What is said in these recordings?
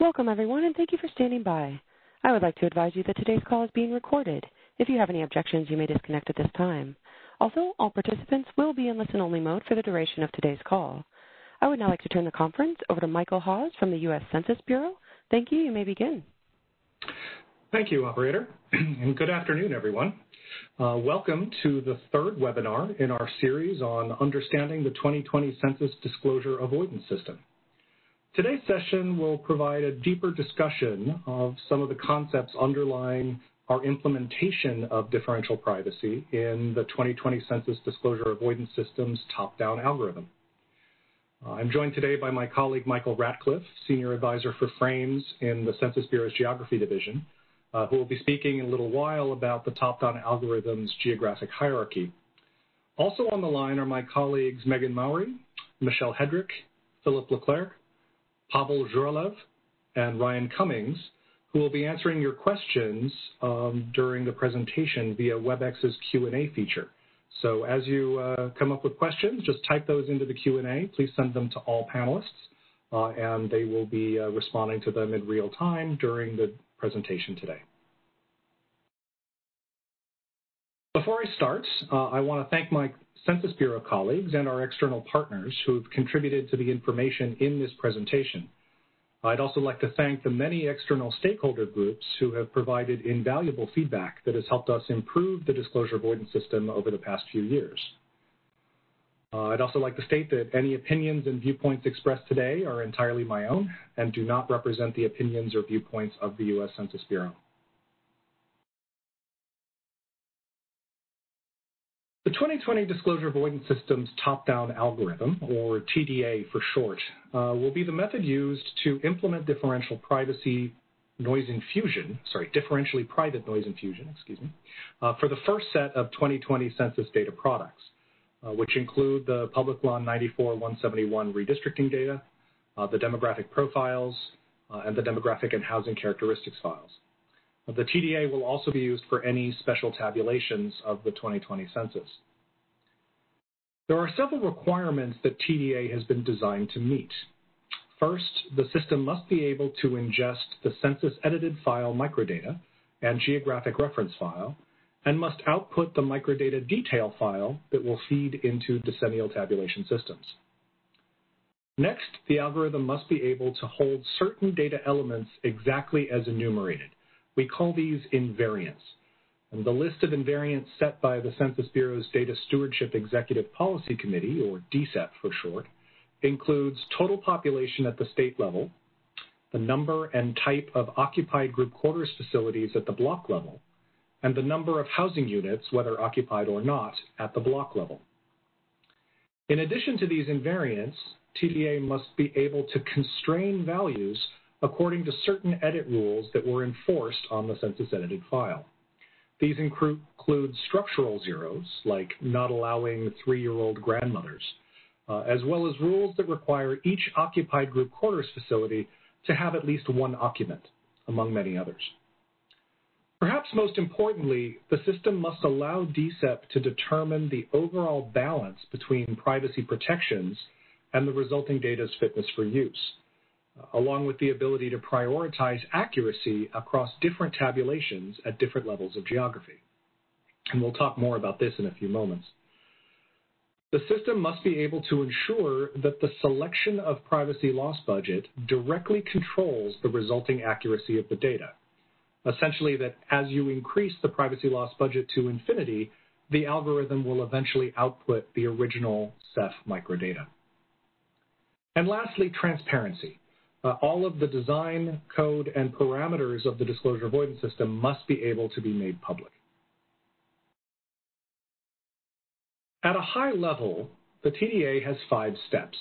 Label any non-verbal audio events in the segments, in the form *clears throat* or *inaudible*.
Welcome, everyone, and thank you for standing by. I would like to advise you that today's call is being recorded. If you have any objections, you may disconnect at this time. Also, all participants will be in listen-only mode for the duration of today's call. I would now like to turn the conference over to Michael Hawes from the U.S. Census Bureau. Thank you. You may begin. Thank you, operator, *clears throat* and good afternoon, everyone. Uh, welcome to the third webinar in our series on understanding the 2020 Census Disclosure Avoidance System. Today's session will provide a deeper discussion of some of the concepts underlying our implementation of differential privacy in the 2020 Census Disclosure Avoidance System's top-down algorithm. Uh, I'm joined today by my colleague Michael Ratcliffe, Senior Advisor for Frames in the Census Bureau's Geography Division, uh, who will be speaking in a little while about the top-down algorithm's geographic hierarchy. Also on the line are my colleagues Megan Mowry, Michelle Hedrick, Philip Leclerc, Pavel Zhuravlev and Ryan Cummings, who will be answering your questions um, during the presentation via WebEx's Q&A feature. So as you uh, come up with questions, just type those into the Q&A. Please send them to all panelists, uh, and they will be uh, responding to them in real time during the presentation today. Before I start, uh, I want to thank my Census Bureau colleagues and our external partners who have contributed to the information in this presentation. I'd also like to thank the many external stakeholder groups who have provided invaluable feedback that has helped us improve the disclosure avoidance system over the past few years. Uh, I'd also like to state that any opinions and viewpoints expressed today are entirely my own and do not represent the opinions or viewpoints of the U.S. Census Bureau. 2020 Disclosure Avoidance System's top-down algorithm, or TDA for short, uh, will be the method used to implement differential privacy noise infusion, sorry, differentially private noise infusion, excuse me, uh, for the first set of 2020 census data products, uh, which include the Public Law 94-171 redistricting data, uh, the demographic profiles, uh, and the demographic and housing characteristics files. The TDA will also be used for any special tabulations of the 2020 census. There are several requirements that TDA has been designed to meet. First, the system must be able to ingest the census edited file microdata and geographic reference file and must output the microdata detail file that will feed into decennial tabulation systems. Next, the algorithm must be able to hold certain data elements exactly as enumerated, we call these invariants. And the list of invariants set by the Census Bureau's Data Stewardship Executive Policy Committee, or DSEP for short, includes total population at the state level, the number and type of occupied group quarters facilities at the block level, and the number of housing units, whether occupied or not, at the block level. In addition to these invariants, TDA must be able to constrain values according to certain edit rules that were enforced on the census edited file. These include structural zeros, like not allowing three-year-old grandmothers, uh, as well as rules that require each occupied group quarters facility to have at least one occupant, among many others. Perhaps most importantly, the system must allow DSEP to determine the overall balance between privacy protections and the resulting data's fitness for use along with the ability to prioritize accuracy across different tabulations at different levels of geography. And we'll talk more about this in a few moments. The system must be able to ensure that the selection of privacy loss budget directly controls the resulting accuracy of the data. Essentially that as you increase the privacy loss budget to infinity, the algorithm will eventually output the original CEF microdata. And lastly, transparency. Uh, all of the design, code, and parameters of the disclosure avoidance system must be able to be made public. At a high level, the TDA has five steps.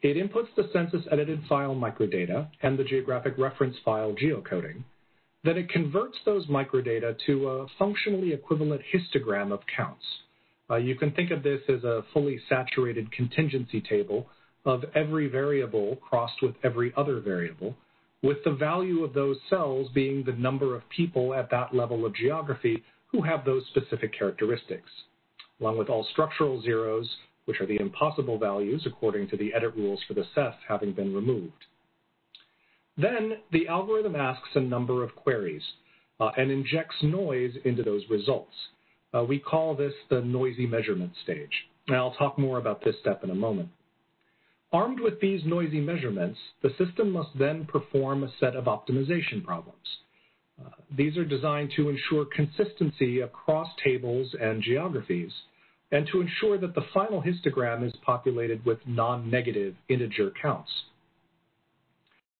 It inputs the census edited file microdata and the geographic reference file geocoding. Then it converts those microdata to a functionally equivalent histogram of counts. Uh, you can think of this as a fully saturated contingency table of every variable crossed with every other variable, with the value of those cells being the number of people at that level of geography who have those specific characteristics, along with all structural zeros, which are the impossible values according to the edit rules for the CEF having been removed. Then the algorithm asks a number of queries uh, and injects noise into those results. Uh, we call this the noisy measurement stage. And I'll talk more about this step in a moment. Armed with these noisy measurements, the system must then perform a set of optimization problems. Uh, these are designed to ensure consistency across tables and geographies, and to ensure that the final histogram is populated with non-negative integer counts.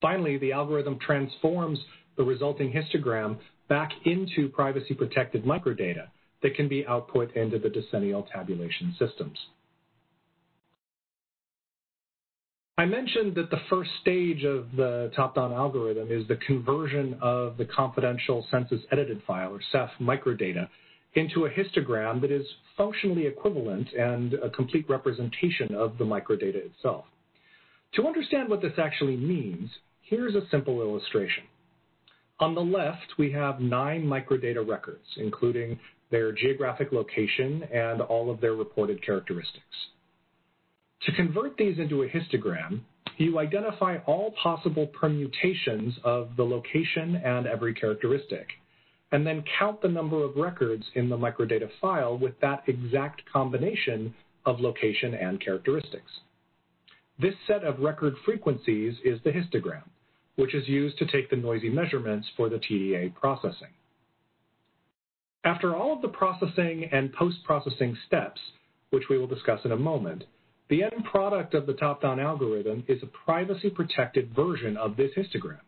Finally, the algorithm transforms the resulting histogram back into privacy-protected microdata that can be output into the decennial tabulation systems. I mentioned that the first stage of the top-down algorithm is the conversion of the confidential census edited file, or CEF microdata, into a histogram that is functionally equivalent and a complete representation of the microdata itself. To understand what this actually means, here's a simple illustration. On the left, we have nine microdata records, including their geographic location and all of their reported characteristics. To convert these into a histogram, you identify all possible permutations of the location and every characteristic, and then count the number of records in the microdata file with that exact combination of location and characteristics. This set of record frequencies is the histogram, which is used to take the noisy measurements for the TDA processing. After all of the processing and post-processing steps, which we will discuss in a moment, the end product of the top-down algorithm is a privacy-protected version of this histogram,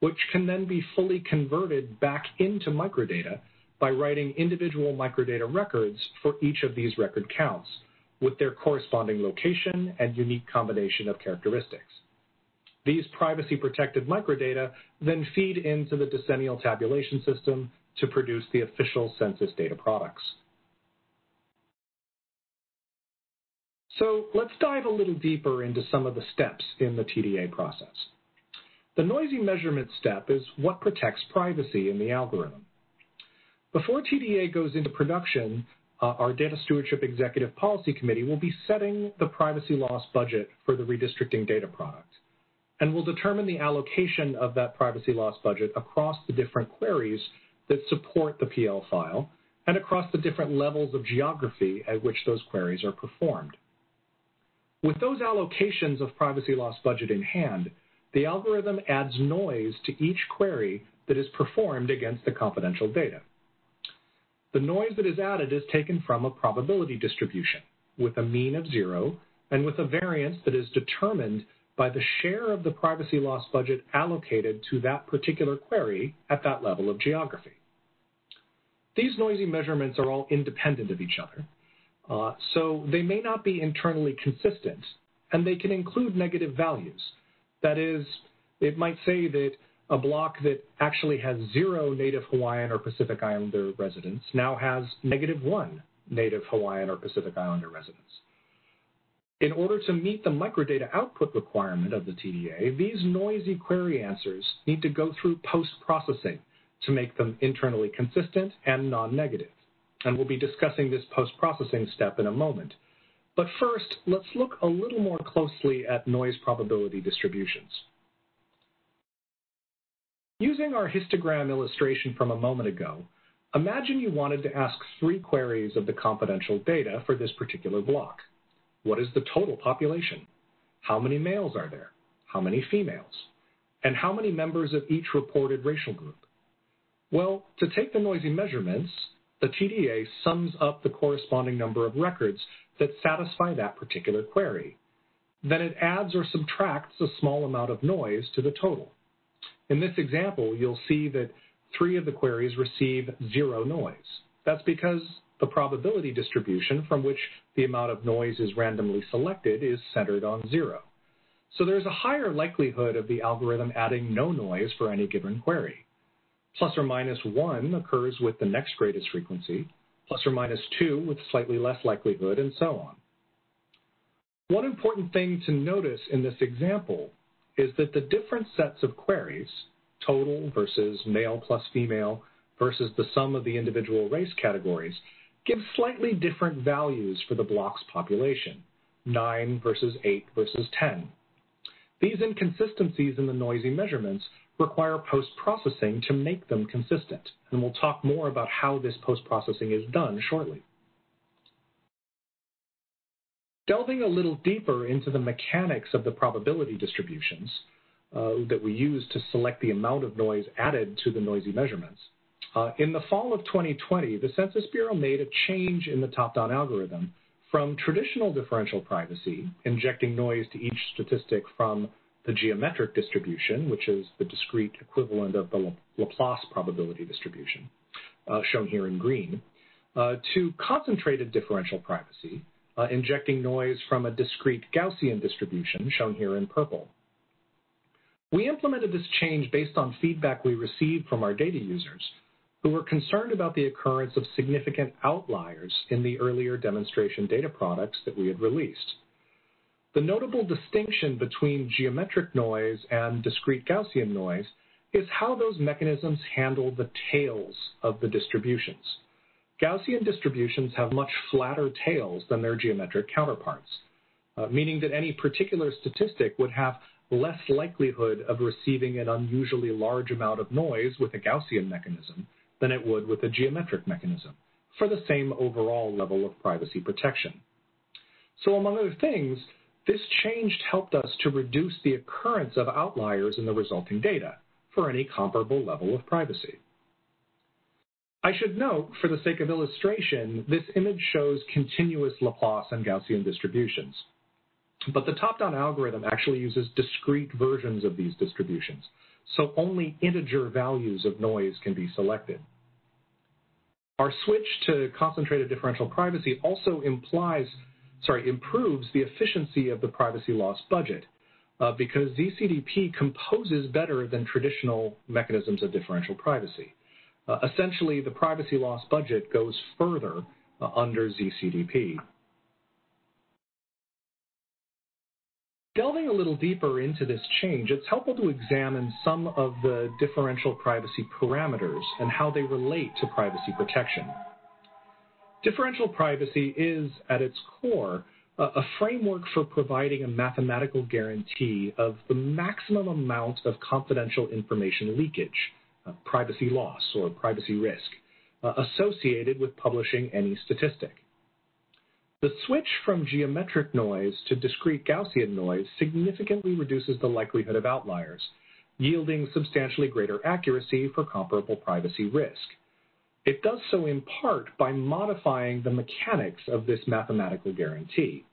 which can then be fully converted back into microdata by writing individual microdata records for each of these record counts with their corresponding location and unique combination of characteristics. These privacy-protected microdata then feed into the decennial tabulation system to produce the official census data products. So let's dive a little deeper into some of the steps in the TDA process. The noisy measurement step is what protects privacy in the algorithm. Before TDA goes into production, uh, our Data Stewardship Executive Policy Committee will be setting the privacy loss budget for the redistricting data product and will determine the allocation of that privacy loss budget across the different queries that support the PL file and across the different levels of geography at which those queries are performed. With those allocations of privacy loss budget in hand, the algorithm adds noise to each query that is performed against the confidential data. The noise that is added is taken from a probability distribution with a mean of zero and with a variance that is determined by the share of the privacy loss budget allocated to that particular query at that level of geography. These noisy measurements are all independent of each other, Uh, so they may not be internally consistent, and they can include negative values. That is, it might say that a block that actually has zero native Hawaiian or Pacific Islander residents now has negative one native Hawaiian or Pacific Islander residents. In order to meet the microdata output requirement of the TDA, these noisy query answers need to go through post-processing to make them internally consistent and non-negative. And we'll be discussing this post-processing step in a moment. But first, let's look a little more closely at noise probability distributions. Using our histogram illustration from a moment ago, imagine you wanted to ask three queries of the confidential data for this particular block. What is the total population? How many males are there? How many females? And how many members of each reported racial group? Well, to take the noisy measurements, the TDA sums up the corresponding number of records that satisfy that particular query. Then it adds or subtracts a small amount of noise to the total. In this example, you'll see that three of the queries receive zero noise. That's because the probability distribution from which the amount of noise is randomly selected is centered on zero. So there's a higher likelihood of the algorithm adding no noise for any given query. Plus or minus 1 occurs with the next greatest frequency, plus or minus 2 with slightly less likelihood, and so on. One important thing to notice in this example is that the different sets of queries, total versus male plus female versus the sum of the individual race categories, give slightly different values for the block's population, 9 versus 8 versus 10. These inconsistencies in the noisy measurements require post-processing to make them consistent, and we'll talk more about how this post-processing is done shortly. Delving a little deeper into the mechanics of the probability distributions uh, that we use to select the amount of noise added to the noisy measurements, uh, in the fall of 2020, the Census Bureau made a change in the top-down algorithm from traditional differential privacy, injecting noise to each statistic from the geometric distribution, which is the discrete equivalent of the Laplace probability distribution, uh, shown here in green, uh, to concentrated differential privacy, uh, injecting noise from a discrete Gaussian distribution, shown here in purple. We implemented this change based on feedback we received from our data users who were concerned about the occurrence of significant outliers in the earlier demonstration data products that we had released. The notable distinction between geometric noise and discrete Gaussian noise is how those mechanisms handle the tails of the distributions. Gaussian distributions have much flatter tails than their geometric counterparts, uh, meaning that any particular statistic would have less likelihood of receiving an unusually large amount of noise with a Gaussian mechanism than it would with a geometric mechanism for the same overall level of privacy protection. So among other things, this change helped us to reduce the occurrence of outliers in the resulting data for any comparable level of privacy. I should note, for the sake of illustration, this image shows continuous Laplace and Gaussian distributions. But the top-down algorithm actually uses discrete versions of these distributions, so only integer values of noise can be selected. Our switch to concentrated differential privacy also implies, sorry, improves the efficiency of the privacy loss budget uh, because ZCDP composes better than traditional mechanisms of differential privacy. Uh, essentially, the privacy loss budget goes further uh, under ZCDP. Delving a little deeper into this change, it's helpful to examine some of the differential privacy parameters and how they relate to privacy protection. Differential privacy is, at its core, a framework for providing a mathematical guarantee of the maximum amount of confidential information leakage uh, privacy loss or privacy risk uh, associated with publishing any statistic. The switch from geometric noise to discrete Gaussian noise significantly reduces the likelihood of outliers, yielding substantially greater accuracy for comparable privacy risk. It does so in part by modifying the mechanics of this mathematical guarantee.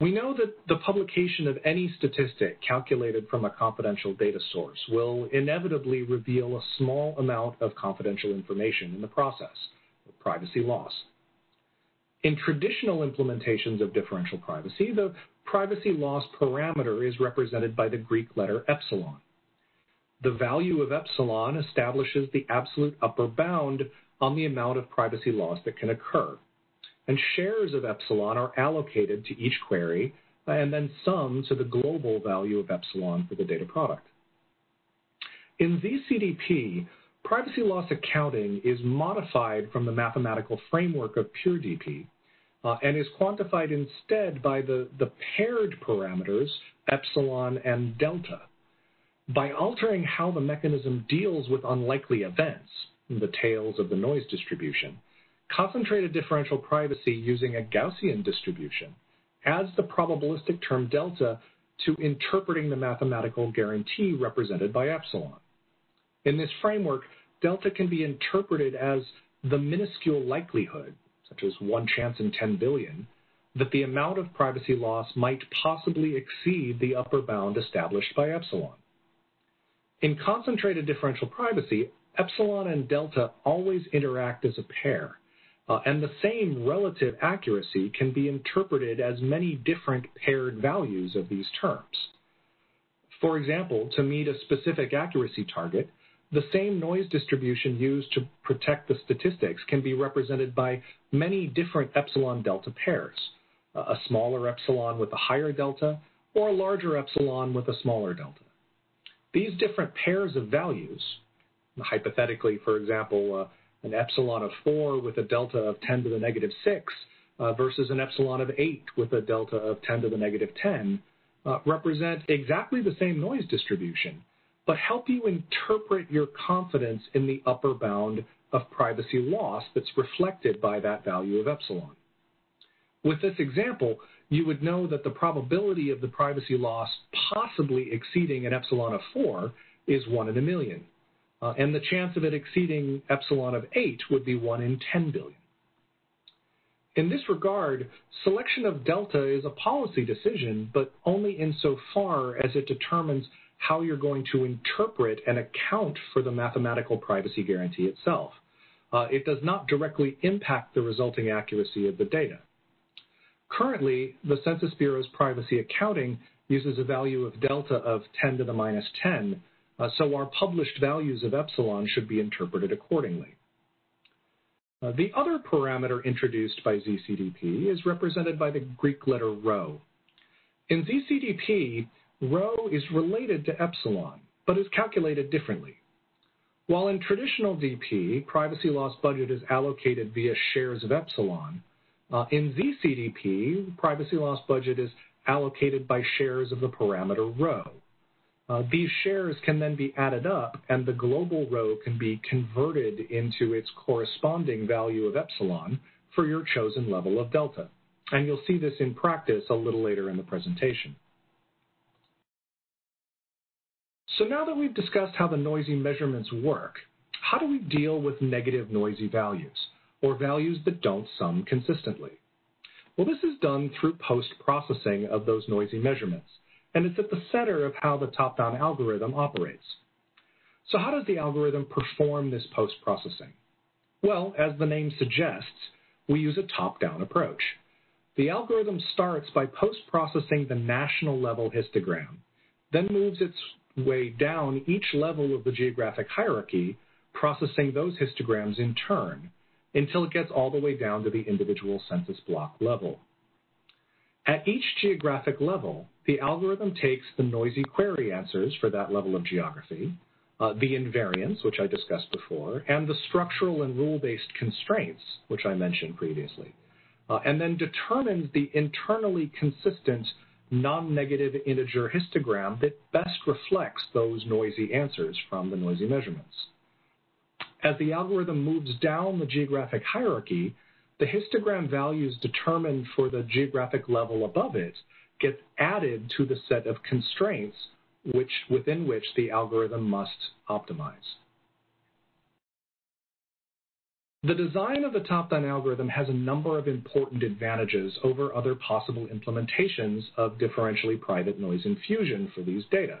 We know that the publication of any statistic calculated from a confidential data source will inevitably reveal a small amount of confidential information in the process, privacy loss. In traditional implementations of differential privacy, the privacy loss parameter is represented by the Greek letter epsilon. The value of epsilon establishes the absolute upper bound on the amount of privacy loss that can occur and shares of epsilon are allocated to each query and then summed to the global value of epsilon for the data product. In ZCDP, privacy loss accounting is modified from the mathematical framework of PureDP uh, and is quantified instead by the, the paired parameters epsilon and delta. By altering how the mechanism deals with unlikely events, the tails of the noise distribution, Concentrated differential privacy using a Gaussian distribution adds the probabilistic term delta to interpreting the mathematical guarantee represented by epsilon. In this framework, delta can be interpreted as the minuscule likelihood, such as one chance in 10 billion, that the amount of privacy loss might possibly exceed the upper bound established by epsilon. In concentrated differential privacy, epsilon and delta always interact as a pair, uh, and the same relative accuracy can be interpreted as many different paired values of these terms. For example, to meet a specific accuracy target, the same noise distribution used to protect the statistics can be represented by many different epsilon delta pairs, a smaller epsilon with a higher delta or a larger epsilon with a smaller delta. These different pairs of values, hypothetically, for example, uh, an epsilon of 4 with a delta of 10 to the negative 6 uh, versus an epsilon of 8 with a delta of 10 to the negative 10 uh, represent exactly the same noise distribution, but help you interpret your confidence in the upper bound of privacy loss that's reflected by that value of epsilon. With this example, you would know that the probability of the privacy loss possibly exceeding an epsilon of 4 is 1 in a million. Uh, and the chance of it exceeding epsilon of 8 would be 1 in 10 billion. In this regard, selection of delta is a policy decision, but only insofar as it determines how you're going to interpret and account for the mathematical privacy guarantee itself. Uh, it does not directly impact the resulting accuracy of the data. Currently, the Census Bureau's privacy accounting uses a value of delta of 10 to the minus 10, uh, so our published values of epsilon should be interpreted accordingly. Uh, the other parameter introduced by ZCDP is represented by the Greek letter rho. In ZCDP, rho is related to epsilon, but is calculated differently. While in traditional DP, privacy loss budget is allocated via shares of epsilon, uh, in ZCDP, privacy loss budget is allocated by shares of the parameter rho. Uh, these shares can then be added up, and the global rho can be converted into its corresponding value of epsilon for your chosen level of delta. And you'll see this in practice a little later in the presentation. So now that we've discussed how the noisy measurements work, how do we deal with negative noisy values? Or values that don't sum consistently. Well, this is done through post-processing of those noisy measurements, and it's at the center of how the top-down algorithm operates. So how does the algorithm perform this post-processing? Well, as the name suggests, we use a top-down approach. The algorithm starts by post-processing the national level histogram, then moves its way down each level of the geographic hierarchy, processing those histograms in turn, until it gets all the way down to the individual census block level. At each geographic level, the algorithm takes the noisy query answers for that level of geography, uh, the invariants, which I discussed before, and the structural and rule-based constraints, which I mentioned previously, uh, and then determines the internally consistent non-negative integer histogram that best reflects those noisy answers from the noisy measurements. As the algorithm moves down the geographic hierarchy, the histogram values determined for the geographic level above it get added to the set of constraints which, within which the algorithm must optimize. The design of the top-down algorithm has a number of important advantages over other possible implementations of differentially private noise infusion for these data.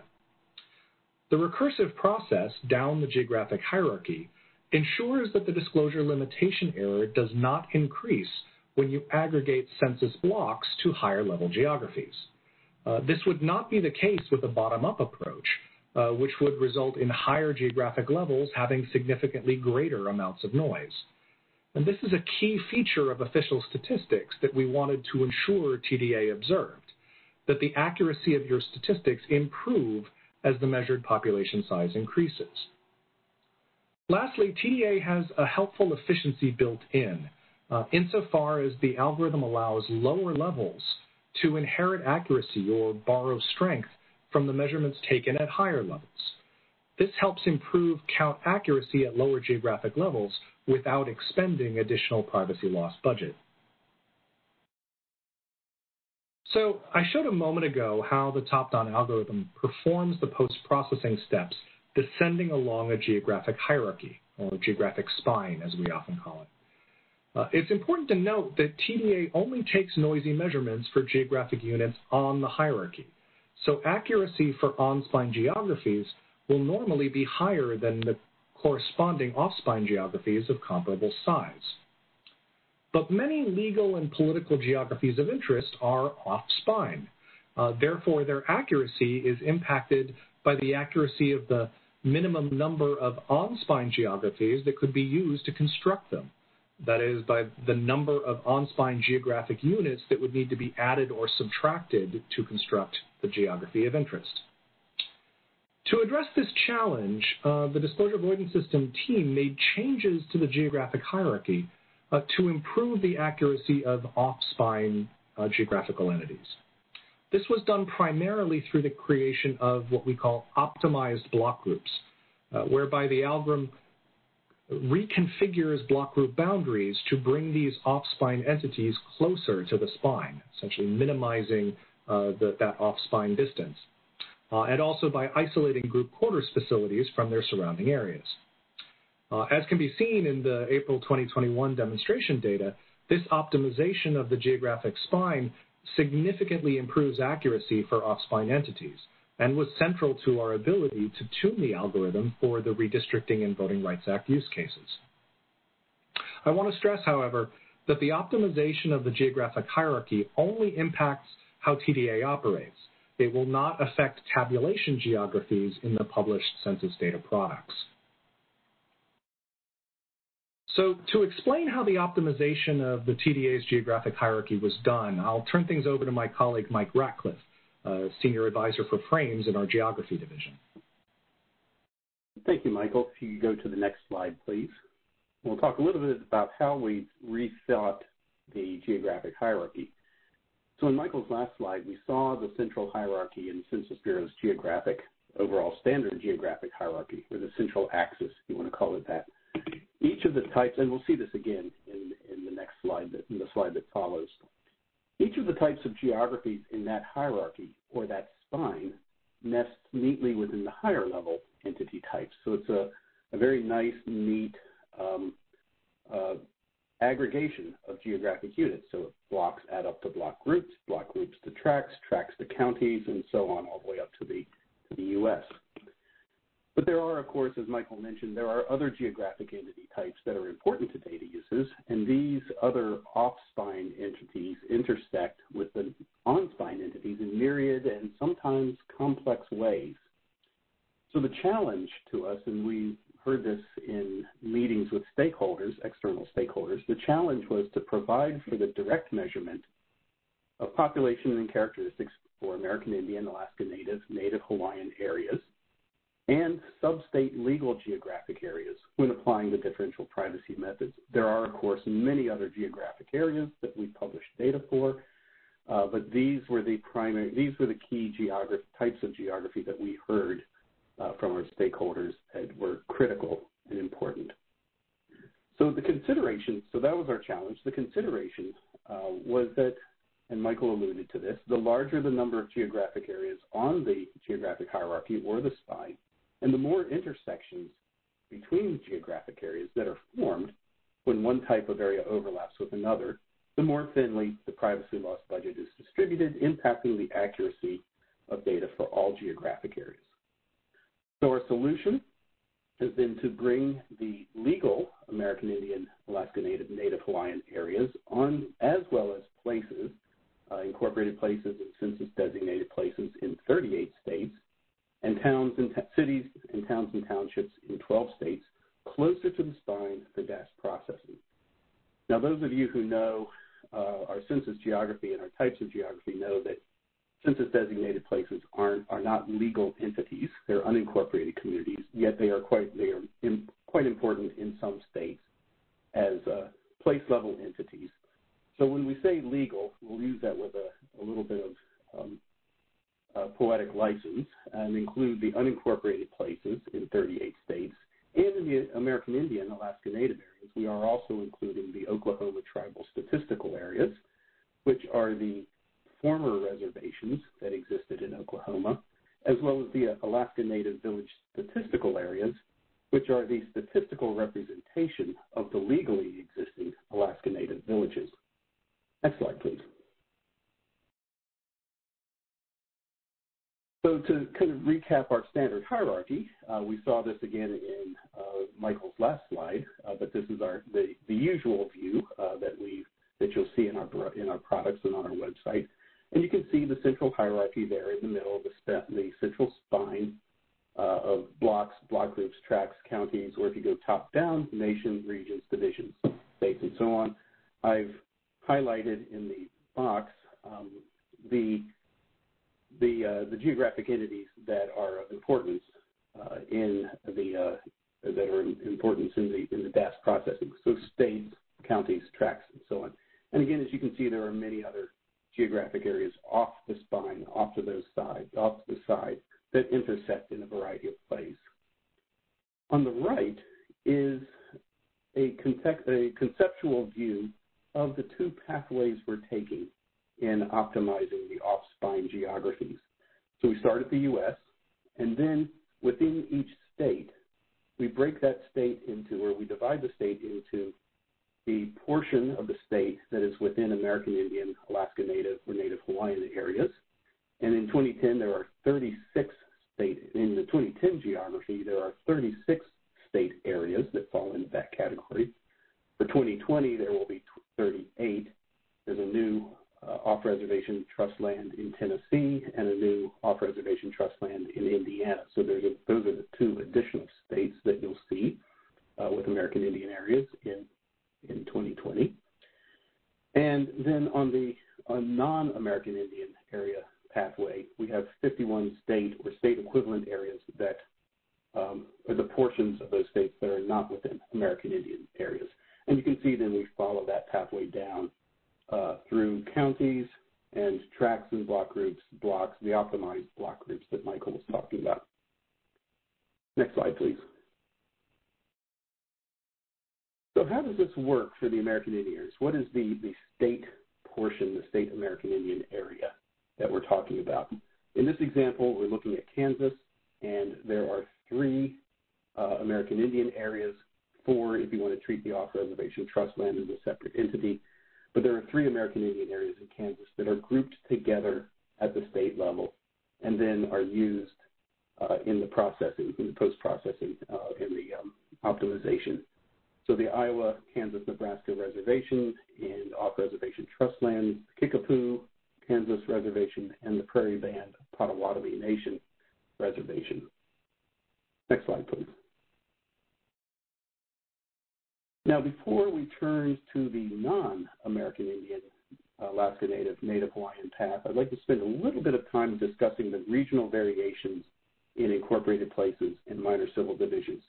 The recursive process down the geographic hierarchy ensures that the disclosure limitation error does not increase when you aggregate census blocks to higher level geographies. Uh, this would not be the case with a bottom-up approach, uh, which would result in higher geographic levels having significantly greater amounts of noise. And this is a key feature of official statistics that we wanted to ensure TDA observed, that the accuracy of your statistics improve as the measured population size increases. Lastly, TDA has a helpful efficiency built in, uh, insofar as the algorithm allows lower levels to inherit accuracy or borrow strength from the measurements taken at higher levels. This helps improve count accuracy at lower geographic levels without expending additional privacy loss budget. So I showed a moment ago how the top-down algorithm performs the post-processing steps descending along a geographic hierarchy, or geographic spine, as we often call it. Uh, it's important to note that TDA only takes noisy measurements for geographic units on the hierarchy. So accuracy for on-spine geographies will normally be higher than the corresponding off-spine geographies of comparable size. But many legal and political geographies of interest are off-spine. Uh, therefore, their accuracy is impacted by the accuracy of the minimum number of on-spine geographies that could be used to construct them. That is, by the number of on-spine geographic units that would need to be added or subtracted to construct the geography of interest. To address this challenge, uh, the disclosure avoidance system team made changes to the geographic hierarchy uh, to improve the accuracy of off-spine uh, geographical entities. This was done primarily through the creation of what we call optimized block groups, uh, whereby the algorithm reconfigures block group boundaries to bring these off-spine entities closer to the spine, essentially minimizing uh, the, that off-spine distance, uh, and also by isolating group quarters facilities from their surrounding areas. Uh, as can be seen in the April 2021 demonstration data, this optimization of the geographic spine significantly improves accuracy for off-spine entities and was central to our ability to tune the algorithm for the redistricting and Voting Rights Act use cases. I want to stress, however, that the optimization of the geographic hierarchy only impacts how TDA operates. It will not affect tabulation geographies in the published census data products. So to explain how the optimization of the TDA's geographic hierarchy was done, I'll turn things over to my colleague Mike Ratcliffe, uh, Senior Advisor for Frames in our Geography Division. Thank you, Michael. If you could go to the next slide, please. We'll talk a little bit about how we've rethought the geographic hierarchy. So in Michael's last slide, we saw the central hierarchy in the Census Bureau's geographic, overall standard geographic hierarchy, or the central axis, if you want to call it that. Each of the types, and we'll see this again in, in the next slide, that, in the slide that follows. Each of the types of geographies in that hierarchy, or that spine, nests neatly within the higher level entity types. So it's a, a very nice, neat um, uh, aggregation of geographic units. So blocks add up to block groups, block groups to tracts, tracts to counties, and so on, all the way up to the, to the U.S. But there are, of course, as Michael mentioned, there are other geographic entity types that are important to data uses, and these other off-spine entities intersect with the on-spine entities in myriad and sometimes complex ways. So the challenge to us, and we heard this in meetings with stakeholders, external stakeholders, the challenge was to provide for the direct measurement of population and characteristics for American Indian, Alaska Native, Native Hawaiian areas, and sub-state legal geographic areas when applying the differential privacy methods. There are, of course, many other geographic areas that we publish data for, uh, but these were the primary, these were the key types of geography that we heard uh, from our stakeholders that were critical and important. So the consideration, so that was our challenge. The consideration uh, was that, and Michael alluded to this, the larger the number of geographic areas on the geographic hierarchy or the spine, and the more intersections between geographic areas that are formed when one type of area overlaps with another, the more thinly the privacy loss budget is distributed, impacting the accuracy of data for all geographic areas. So our solution has been to bring the legal American Indian, Alaska Native, Native Hawaiian areas on as well as places, uh, incorporated places and census designated places in 38 towns and cities and towns and townships in 12 states closer to the spine for DAS processing. Now, those of you who know uh, our census geography and our types of geography know that census designated places aren't are not legal entities; they're unincorporated communities. Yet they are quite they are quite important in some states as uh, place level entities. So when we say legal, we'll use that with a, a little bit of um, uh, poetic license and include the unincorporated places in 38 states. And in the American Indian, Alaska Native we are also including the Oklahoma tribal statistical areas, which are the former reservations that existed in Oklahoma, as well as the Alaska Native village statistical areas, which are the statistical representation of the legally existing Alaska Native villages. Next slide, please. So to kind of recap our standard hierarchy, uh, we saw this again in uh, Michael's last slide, uh, but this is our the, the usual view uh, that we that you'll see in our in our products and on our website. And you can see the central hierarchy there in the middle of the, the central spine uh, of blocks, block groups, tracts, counties, or if you go top down, nations, regions, divisions, states, and so on. I've highlighted in the box um, the the uh, the geographic entities that are of importance uh, in the uh, that are importance in the in the DAS processing. So states, counties, tracts, and so on. And again, as you can see, there are many other geographic areas off the spine, off to those sides, off to the side that intersect in a variety of ways. On the right is a, a conceptual view of the two pathways in optimizing the off-spine geographies. So we start at the U.S., and then within each state, we break that state into, or we divide the state into the portion of the state that is within American Indian, Alaska Native, or Native Hawaiian areas. And in 2010, there are 36 state, in the 2010 geography, there are 36 state areas that fall into that category. For 2020, there will be 38. There's a new uh, off-reservation trust land in Tennessee and a new off-reservation trust land in Indiana. So there's a, those are the two additional states that you'll see uh, with American Indian areas in in 2020. And then on the on non-American Indian area pathway, we have 51 state or state equivalent areas that um, are the portions of those states that are not within American Indian areas. And you can see then we follow that pathway down uh, through counties and tracts and block groups, blocks, the optimized block groups that Michael was talking about. Next slide, please. So how does this work for the American Indians? What is the, the state portion, the state American Indian area that we're talking about? In this example, we're looking at Kansas, and there are three uh, American Indian areas, four if you want to treat the off-reservation trust land as a separate entity. But there are three American Indian areas in Kansas that are grouped together at the state level and then are used uh, in the processing, in the post-processing, uh, in the um, optimization. So the Iowa, Kansas, Nebraska Reservation and off-reservation trust lands, Kickapoo, Kansas Reservation, and the Prairie Band Potawatomi Nation Reservation. Next slide, please. Now, before we turn to the non-American Indian uh, Alaska Native, Native Hawaiian path, I'd like to spend a little bit of time discussing the regional variations in incorporated places and minor civil divisions.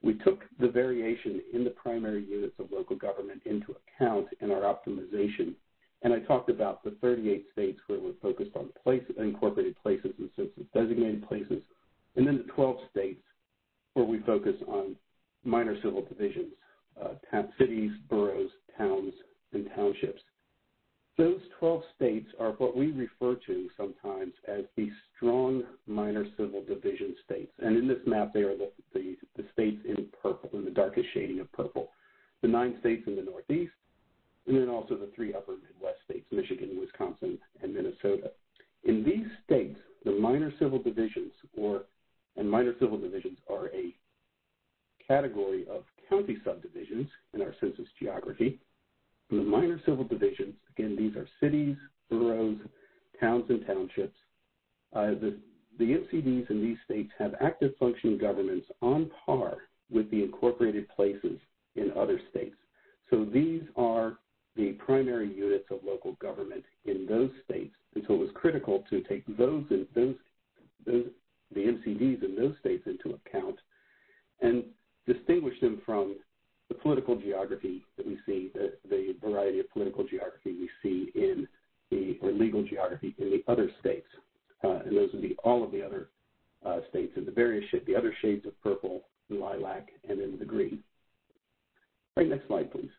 We took the variation in the primary units of local government into account in our optimization, and I talked about the 38 states where we're focused on place, incorporated places and census designated places, and then the 12 states where we focus on minor civil divisions, uh, cities, boroughs, towns, and townships. Those 12 states are what we refer to sometimes as the strong minor civil division states. And in this map, they are the, the, the states in purple, in the darkest shading of purple. The nine states in the Northeast, and then also the three upper Midwest states, Michigan, Wisconsin, and Minnesota. In these states, the minor civil divisions, or and minor civil divisions are a category of county subdivisions in our census geography the minor civil divisions, again, these are cities, boroughs, towns, and townships. Uh, the, the MCDs in these states have active functioning governments on par with the incorporated places in other states. So these are the primary units of local government in those states. And so it was critical to take those, those, those the MCDs in those states into account and distinguish them from the political geography that we see, the, the variety of political geography we see in the, or legal geography in the other states. Uh, and those would be all of the other uh, states in the various, the other shades of purple, lilac, and then the green. Right, next slide, please.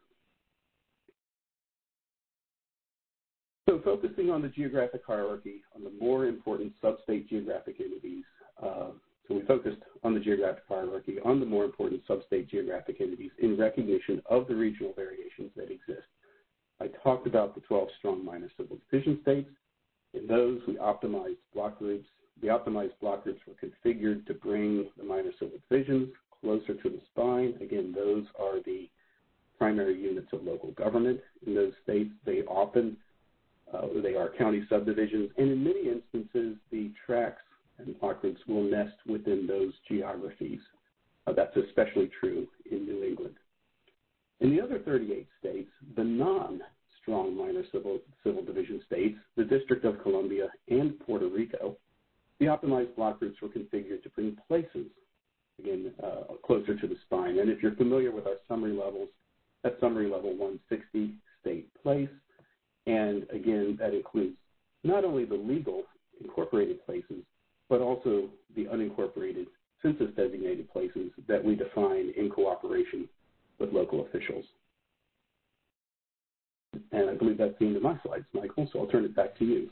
So focusing on the geographic hierarchy, on the more important sub-state geographic entities, uh, we focused on the geographic hierarchy, on the more important sub-state geographic entities in recognition of the regional variations that exist. I talked about the 12 strong minor civil division states. In those, we optimized block groups. The optimized block groups were configured to bring the minor civil divisions closer to the spine. Again, those are the primary units of local government in those states. They often uh, they are county subdivisions, and in many instances, the tracts and block groups will nest within those geographies. Uh, that's especially true in New England. In the other 38 states, the non-strong minor civil, civil division states, the District of Columbia and Puerto Rico, the optimized block groups were configured to bring places, again, uh, closer to the spine. And if you're familiar with our summary levels, at summary level 160, state place, And again, that includes not only the legal incorporated places, but also the unincorporated census designated places that we define in cooperation with local officials. And I believe that's the end of my slides, Michael, so I'll turn it back to you.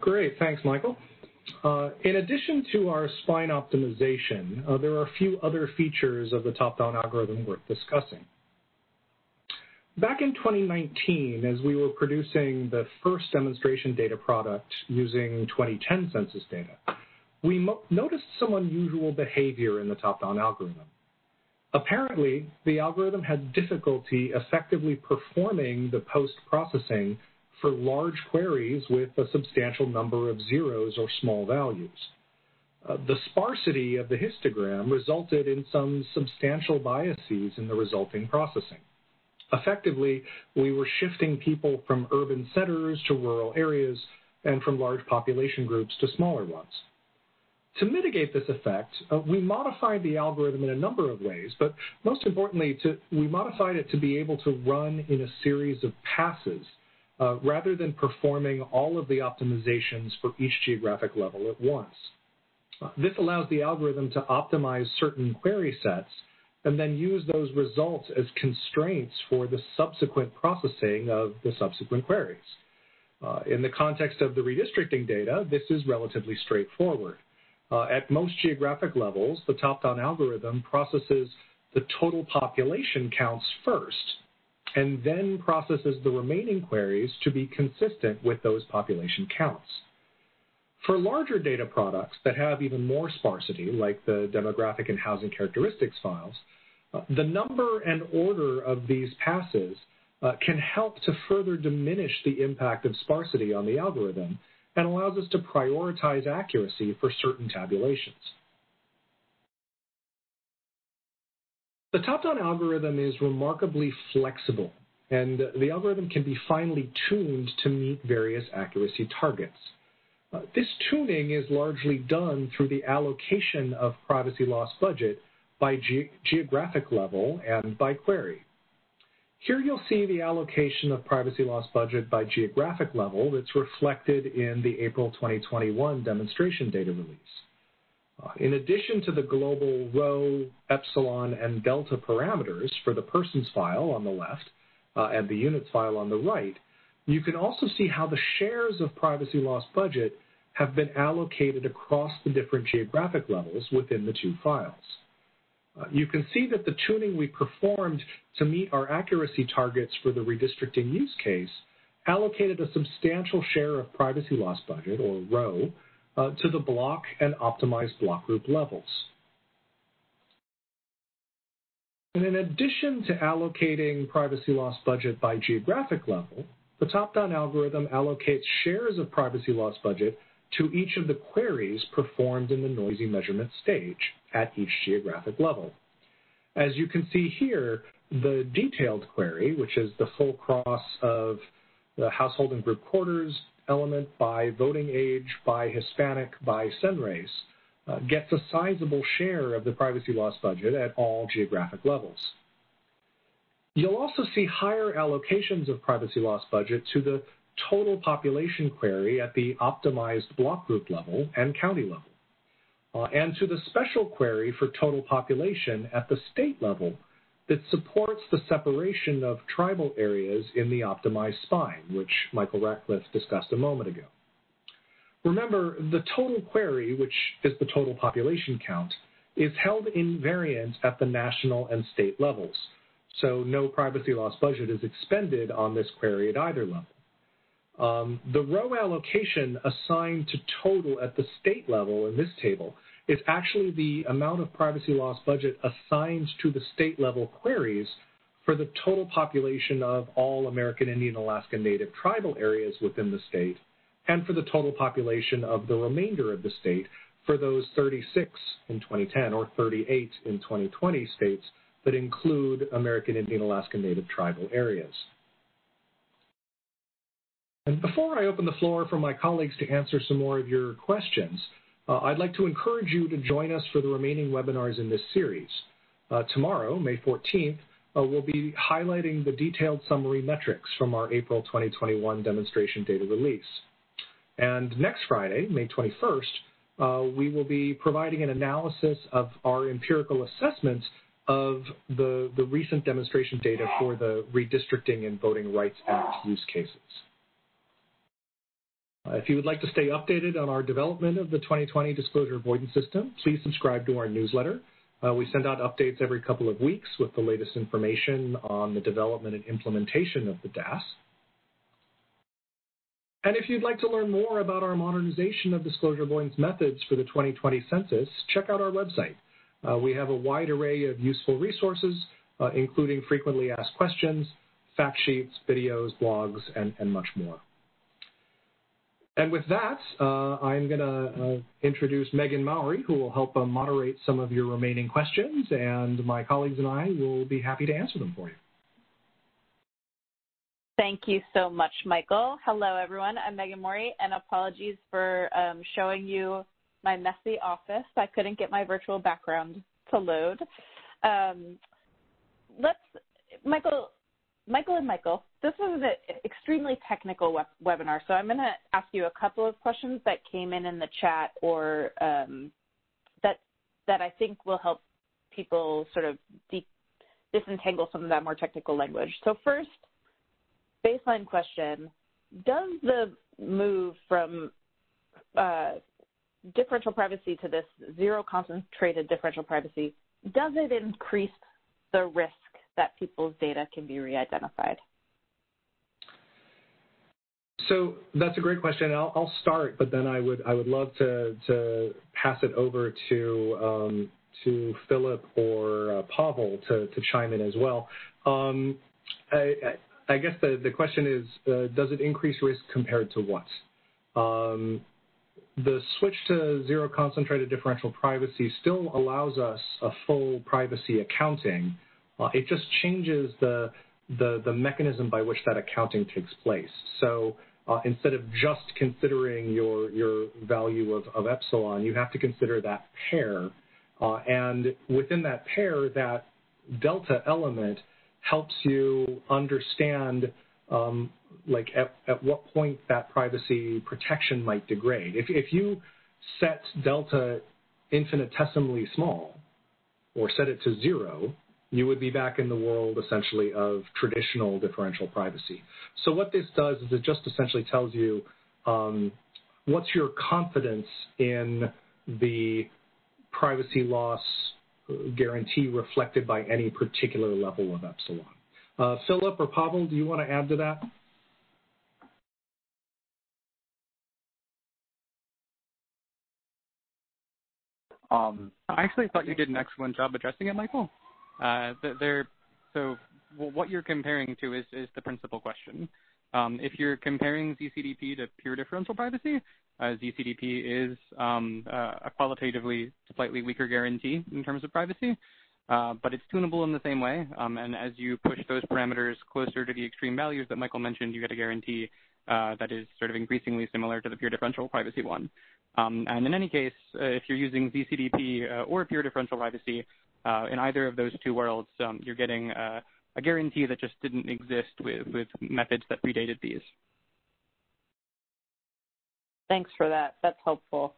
Great, thanks, Michael. Uh, in addition to our spine optimization, uh, there are a few other features of the top-down algorithm worth discussing. Back in 2019, as we were producing the first demonstration data product using 2010 census data, we noticed some unusual behavior in the top-down algorithm. Apparently, the algorithm had difficulty effectively performing the post-processing for large queries with a substantial number of zeros or small values. Uh, the sparsity of the histogram resulted in some substantial biases in the resulting processing. Effectively, we were shifting people from urban centers to rural areas and from large population groups to smaller ones. To mitigate this effect, uh, we modified the algorithm in a number of ways, but most importantly, to, we modified it to be able to run in a series of passes uh, rather than performing all of the optimizations for each geographic level at once. Uh, this allows the algorithm to optimize certain query sets and then use those results as constraints for the subsequent processing of the subsequent queries. Uh, in the context of the redistricting data, this is relatively straightforward. Uh, at most geographic levels, the top-down algorithm processes the total population counts first and then processes the remaining queries to be consistent with those population counts. For larger data products that have even more sparsity, like the demographic and housing characteristics files, uh, the number and order of these passes uh, can help to further diminish the impact of sparsity on the algorithm and allows us to prioritize accuracy for certain tabulations. The top-down algorithm is remarkably flexible, and the algorithm can be finely tuned to meet various accuracy targets. Uh, this tuning is largely done through the allocation of privacy loss budget by ge geographic level and by query. Here you'll see the allocation of privacy loss budget by geographic level that's reflected in the April 2021 demonstration data release. Uh, in addition to the global rho, epsilon, and delta parameters for the persons file on the left uh, and the units file on the right, you can also see how the shares of privacy loss budget have been allocated across the different geographic levels within the two files. Uh, you can see that the tuning we performed to meet our accuracy targets for the redistricting use case allocated a substantial share of privacy loss budget, or rho, uh, to the block and optimized block group levels. And in addition to allocating privacy loss budget by geographic level, the top-down algorithm allocates shares of privacy loss budget to each of the queries performed in the noisy measurement stage at each geographic level. As you can see here, the detailed query, which is the full cross of the household and group quarters, element by voting age, by Hispanic, by race, uh, gets a sizable share of the privacy loss budget at all geographic levels. You'll also see higher allocations of privacy loss budget to the total population query at the optimized block group level and county level, uh, and to the special query for total population at the state level that supports the separation of tribal areas in the optimized spine, which Michael Ratcliffe discussed a moment ago. Remember, the total query, which is the total population count, is held invariant at the national and state levels, so no privacy loss budget is expended on this query at either level. Um, the rho allocation assigned to total at the state level in this table is actually the amount of privacy loss budget assigned to the state level queries for the total population of all American Indian Alaska Native tribal areas within the state and for the total population of the remainder of the state for those 36 in 2010 or 38 in 2020 states that include American Indian Alaska Native tribal areas. And before I open the floor for my colleagues to answer some more of your questions, uh, I'd like to encourage you to join us for the remaining webinars in this series. Uh, tomorrow, May 14th, uh, we'll be highlighting the detailed summary metrics from our April 2021 demonstration data release. And next Friday, May 21st, uh, we will be providing an analysis of our empirical assessment of the, the recent demonstration data for the Redistricting and Voting Rights Act use cases. Uh, if you would like to stay updated on our development of the 2020 disclosure avoidance system, please subscribe to our newsletter. Uh, we send out updates every couple of weeks with the latest information on the development and implementation of the DAS. And if you'd like to learn more about our modernization of disclosure avoidance methods for the 2020 census, check out our website. Uh, we have a wide array of useful resources, uh, including frequently asked questions, fact sheets, videos, blogs, and, and much more. And with that, uh, I'm going to uh, introduce Megan Mowry, who will help uh, moderate some of your remaining questions, and my colleagues and I will be happy to answer them for you. Thank you so much, Michael. Hello, everyone. I'm Megan Mowry, and apologies for um, showing you my messy office. I couldn't get my virtual background to load. Um, let's, Michael, Michael and Michael, this was an extremely technical web webinar, so I'm going to ask you a couple of questions that came in in the chat or um, that that I think will help people sort of disentangle some of that more technical language. So first, baseline question, does the move from uh, differential privacy to this zero concentrated differential privacy, does it increase the risk that people's data can be re-identified? So that's a great question. I'll, I'll, start, but then I would I would love to to pass it over to um, to Philip or uh, Pavel to, to chime in as well. Um, I, I guess the, the question is, uh, does it increase risk compared to what? Um, the switch to zero concentrated differential privacy still allows us a full privacy accounting. Uh, it just changes the, the, the, mechanism by which that accounting takes place. So uh, instead of just considering your, your value of, of epsilon, you have to consider that pair. Uh, and within that pair, that delta element helps you understand um, like at, at what point that privacy protection might degrade. If, if you set delta infinitesimally small or set it to zero, you would be back in the world essentially of traditional differential privacy. So what this does is it just essentially tells you um, what's your confidence in the privacy loss guarantee reflected by any particular level of epsilon. Uh, Philip or Pavel, do you want to add to that? Um, I actually thought you did an excellent job addressing it, Michael. Uh, there, so what you're comparing to is, is the principal question. Um, if you're comparing ZCDP to pure differential privacy, uh, ZCDP is um, uh, a qualitatively slightly weaker guarantee in terms of privacy, uh, but it's tunable in the same way. Um, and as you push those parameters closer to the extreme values that Michael mentioned, you get a guarantee uh, that is sort of increasingly similar to the pure differential privacy one. Um, and in any case, uh, if you're using ZCDP uh, or pure differential privacy, in either of those two worlds, um, you're getting a guarantee that just didn't exist with, with methods that predated these. Thanks for that. That's helpful.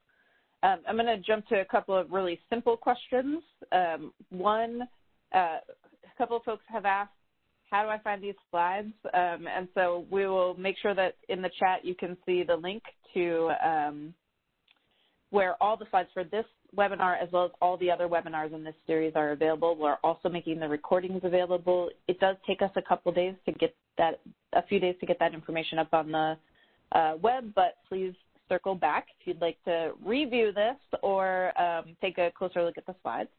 Um, I'm going to jump to a couple of really simple questions. Um, one, uh, a couple of folks have asked, how do I find these slides? Um, and so we will make sure that in the chat you can see the link to um, where all the slides for this webinar as well as all the other webinars in this series are available. We're also making the recordings available. It does take us a couple days to get that, a few days to get that information up on the uh, web, but please circle back if you'd like to review this or um, take a closer look at the slides.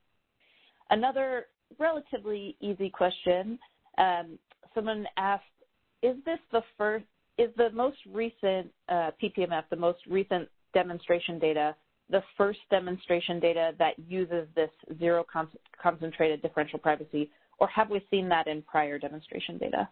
Another relatively easy question, um, someone asked, is this the first, is the most recent uh, PPMF, the most recent demonstration data, the first demonstration data that uses this zero con concentrated differential privacy, or have we seen that in prior demonstration data?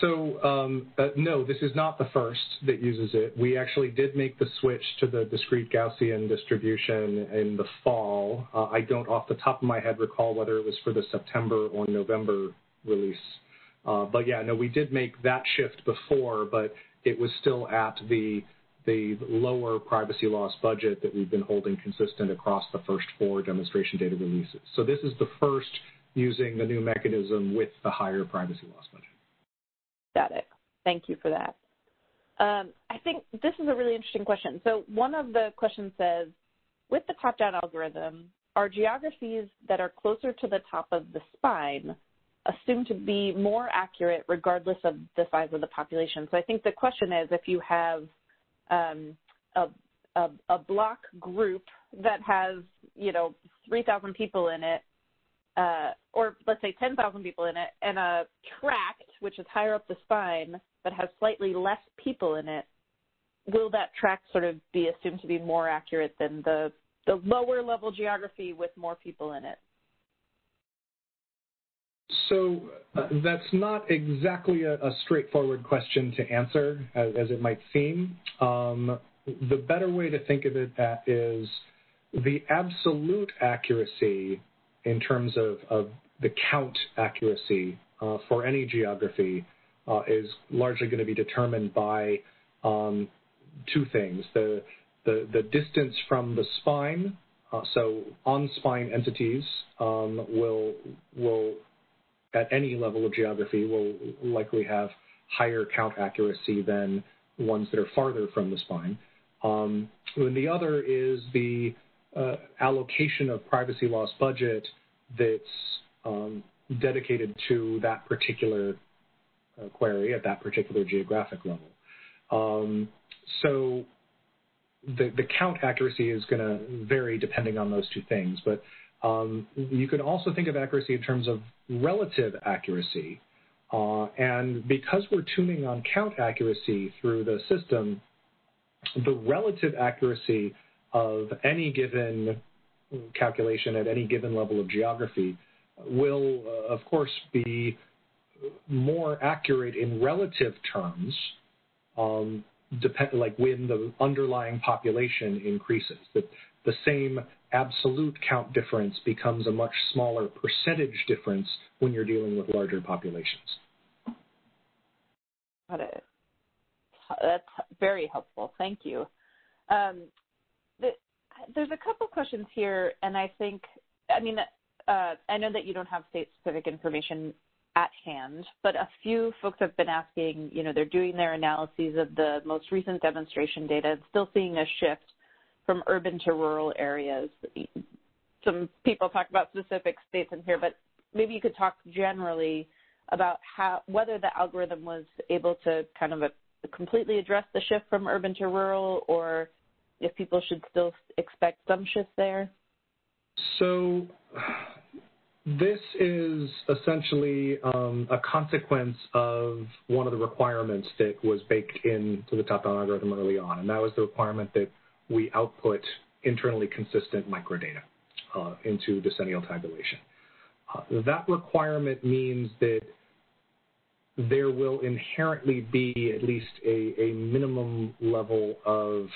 So um, uh, no, this is not the first that uses it. We actually did make the switch to the discrete Gaussian distribution in the fall. Uh, I don't off the top of my head recall whether it was for the September or November release. Uh, but yeah, no, we did make that shift before, but it was still at the the lower privacy loss budget that we've been holding consistent across the first four demonstration data releases. So this is the first using the new mechanism with the higher privacy loss budget. It. Thank you for that. Um, I think this is a really interesting question. So one of the questions says, with the top-down algorithm, are geographies that are closer to the top of the spine assumed to be more accurate regardless of the size of the population? So I think the question is if you have um, a, a, a block group that has, you know, 3,000 people in it, uh, or let's say 10,000 people in it, and a tract, which is higher up the spine, but has slightly less people in it, will that tract sort of be assumed to be more accurate than the, the lower level geography with more people in it? So uh, that's not exactly a, a, straightforward question to answer, as, as it might seem. Um, the better way to think of it is the absolute accuracy in terms of, of the count accuracy uh, for any geography uh, is largely going to be determined by um, two things. The, the, the, distance from the spine, uh, so on-spine entities um, will, will, at any level of geography, will likely have higher count accuracy than ones that are farther from the spine. Um, and the other is the uh, allocation of privacy loss budget that's um, dedicated to that particular uh, query at that particular geographic level. Um, so the, the count accuracy is going to vary depending on those two things, but um, you can also think of accuracy in terms of relative accuracy. Uh, and because we're tuning on count accuracy through the system, the relative accuracy of any given calculation at any given level of geography will, uh, of course, be more accurate in relative terms, um, depend, like when the underlying population increases. That the same absolute count difference becomes a much smaller percentage difference when you're dealing with larger populations. Got it. That's very helpful. Thank you. Um, the, there's a couple questions here, and I think, I mean, uh, I know that you don't have state-specific information at hand, but a few folks have been asking, you know, they're doing their analyses of the most recent demonstration data and still seeing a shift from urban to rural areas. Some people talk about specific states in here, but maybe you could talk generally about how whether the algorithm was able to kind of a, completely address the shift from urban to rural or if people should still expect some shifts there? So this is essentially um, a consequence of one of the requirements that was baked into the top-down algorithm early on, and that was the requirement that we output internally consistent microdata uh, into decennial tabulation. Uh, that requirement means that there will inherently be at least a, a minimum level of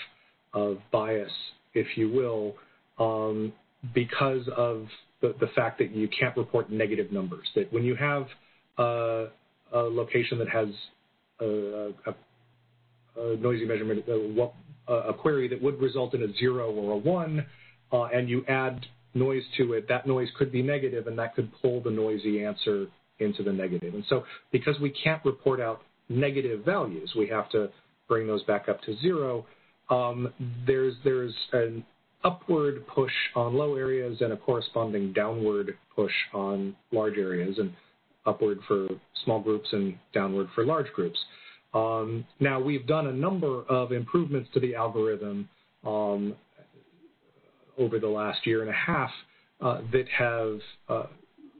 of bias, if you will, um, because of the, the, fact that you can't report negative numbers. That when you have uh, a location that has a, a, a noisy measurement, uh, a query that would result in a zero or a one, uh, and you add noise to it, that noise could be negative, and that could pull the noisy answer into the negative. And so, because we can't report out negative values, we have to bring those back up to zero um, there's there's an upward push on low areas and a corresponding downward push on large areas, and upward for small groups and downward for large groups. Um, now we've done a number of improvements to the algorithm um, over the last year and a half uh, that have uh,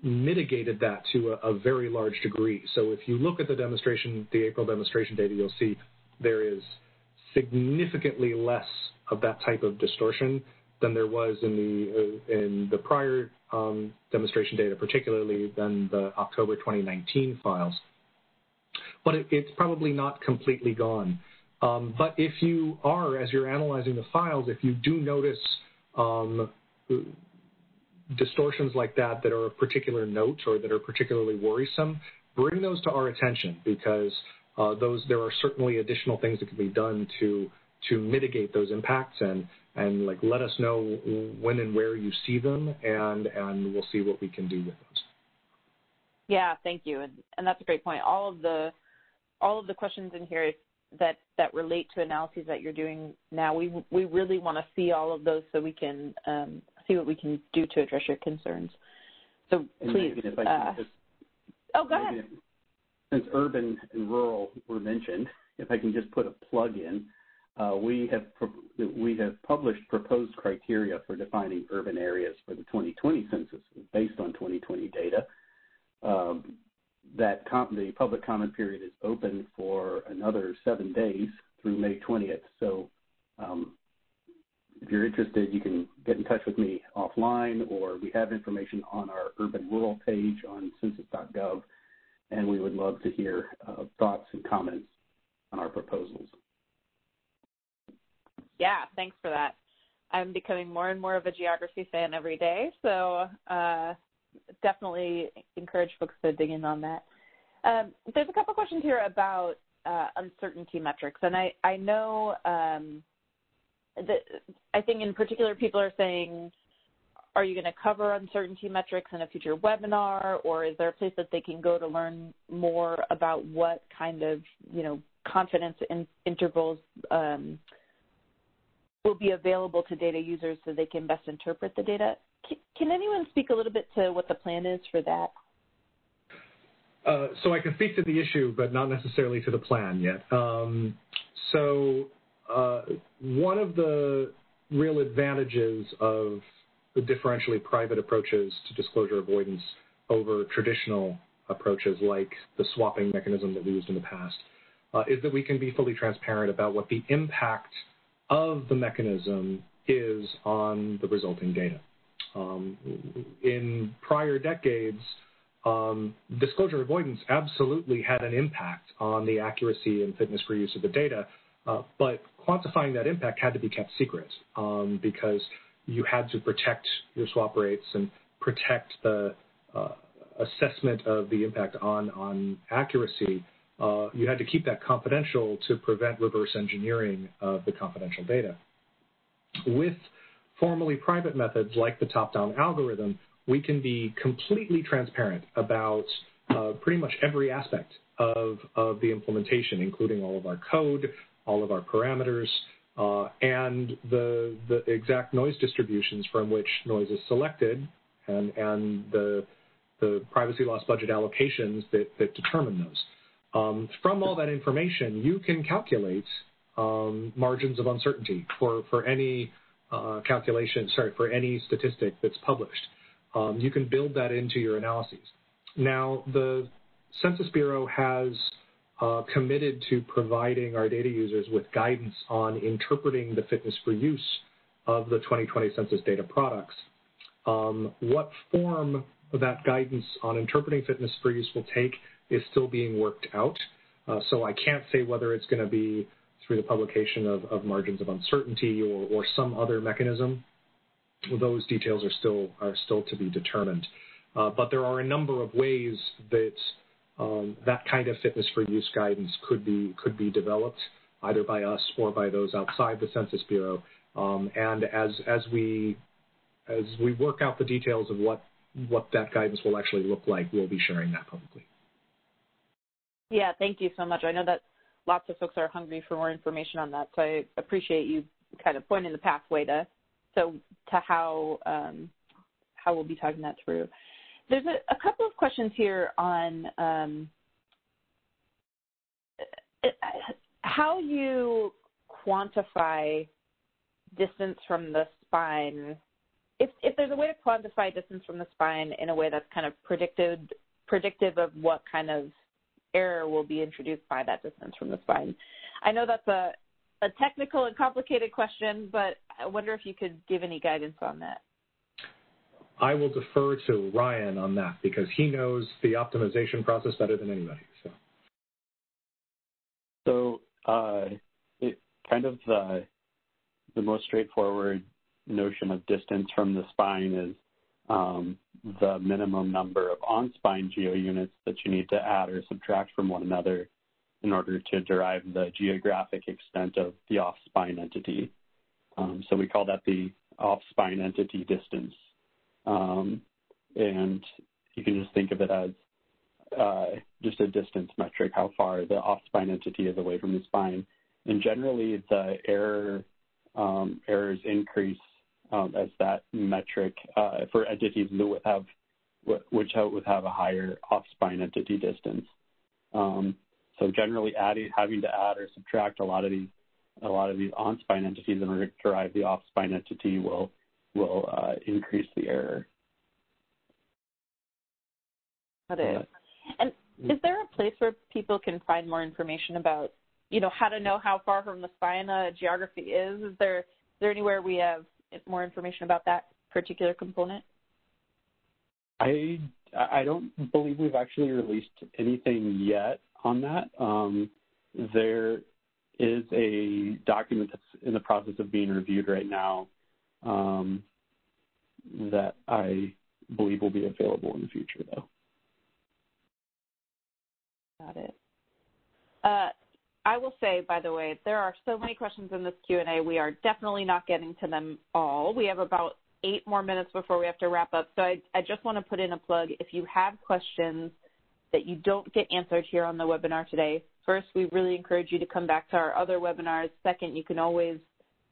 mitigated that to a, a, very large degree. So if you look at the demonstration, the April demonstration data, you'll see there is significantly less of that type of distortion than there was in the uh, in the prior um, demonstration data, particularly than the October 2019 files. but it, it's probably not completely gone. Um, but if you are, as you're analyzing the files, if you do notice um, distortions like that that are of particular note or that are particularly worrisome, bring those to our attention because those there are certainly additional things that can be done to to mitigate those impacts and and like let us know when and where you see them and and we'll see what we can do with those. Yeah, thank you, and, and that's a great point. All of the all of the questions in here that that relate to analyses that you're doing now, we we really want to see all of those so we can um, see what we can do to address your concerns. So please. Uh, just, oh, go ahead. Since urban and rural were mentioned, if I can just put a plug in, uh, we have we have published proposed criteria for defining urban areas for the 2020 census based on 2020 data. Um, that the public comment period is open for another seven days through May 20th. So um, if you're interested, you can get in touch with me offline, or we have information on our urban rural page on census.gov, and we would love to hear uh, thoughts and comments on our proposals. Yeah, thanks for that. I'm becoming more and more of a geography fan every day, so uh, definitely encourage folks to dig in on that. Um, there's a couple questions here about uh, uncertainty metrics, and I, I know um, that I think in particular people are saying, are you going to cover uncertainty metrics in a future webinar, or is there a place that they can go to learn more about what kind of you know confidence in intervals um, will be available to data users so they can best interpret the data? Can, can anyone speak a little bit to what the plan is for that? Uh, so I can speak to the issue, but not necessarily to the plan yet. Um, so uh, one of the real advantages of the differentially private approaches to disclosure avoidance over traditional approaches like the swapping mechanism that we used in the past uh, is that we can be fully transparent about what the impact of the mechanism is on the resulting data. Um, in prior decades, um, disclosure avoidance absolutely had an impact on the accuracy and fitness for use of the data, uh, but quantifying that impact had to be kept secret um, because you had to protect your swap rates and protect the uh, assessment of the impact on, on accuracy. Uh, you had to keep that confidential to prevent reverse engineering of the confidential data. With formally private methods like the top-down algorithm, we can be completely transparent about uh, pretty much every aspect of, of the implementation, including all of our code, all of our parameters, and the, the exact noise distributions from which noise is selected and, and the, the privacy loss budget allocations that, that determine those. Um, from all that information, you can calculate um, margins of uncertainty for, for any uh, calculation, sorry, for any statistic that's published. Um, you can build that into your analyses. Now, the Census Bureau has uh, committed to providing our data users with guidance on interpreting the fitness for use of the 2020 census data products. Um, what form that guidance on interpreting fitness for use will take is still being worked out. Uh, so I can't say whether it's going to be through the publication of, of margins of uncertainty or, or, some other mechanism. Those details are still are still to be determined. Uh, but there are a number of ways that um, that kind of fitness for use guidance could be could be developed either by us or by those outside the Census Bureau. Um, and as as we as we work out the details of what what that guidance will actually look like, we'll be sharing that publicly. Yeah, thank you so much. I know that lots of folks are hungry for more information on that, so I appreciate you kind of pointing the pathway to so to how um, how we'll be talking that through. There's a, a couple of questions here on um, how you quantify distance from the spine. If, if there's a way to quantify distance from the spine in a way that's kind of predicted, predictive of what kind of error will be introduced by that distance from the spine. I know that's a, a technical and complicated question, but I wonder if you could give any guidance on that. I will defer to Ryan on that because he knows the optimization process better than anybody. So. uh, it kind of the the most straightforward notion of distance from the spine is um, the minimum number of on-spine geounits that you need to add or subtract from one another in order to derive the geographic extent of the off-spine entity. Um, so we call that the off-spine entity distance. Um, and you can just think of it as uh, just a distance metric, how far the off-spine entity is away from the spine. And generally, the error um, errors increase um, as that metric uh, for entities that would have which would have a higher off-spine entity distance. Um, so generally, adding having to add or subtract a lot of these a lot of these on-spine entities in order to derive the off-spine entity will will uh, increase the error. Got it. Uh, and is there a place where people can find more information about, you know, how to know how far from the spine a geography is? Is there is there anywhere we have more information about that particular component? I I don't believe we've actually released anything yet on that. Um, there is a document that's in the process of being reviewed right now um, that I believe will be available in the future, though. Got it. Uh, I will say, by the way, there are so many questions in this Q&A. We are definitely not getting to them all. We have about eight more minutes before we have to wrap up. So I, I just want to put in a plug. If you have questions that you don't get answered here on the webinar today, first, we really encourage you to come back to our other webinars. Second, you can always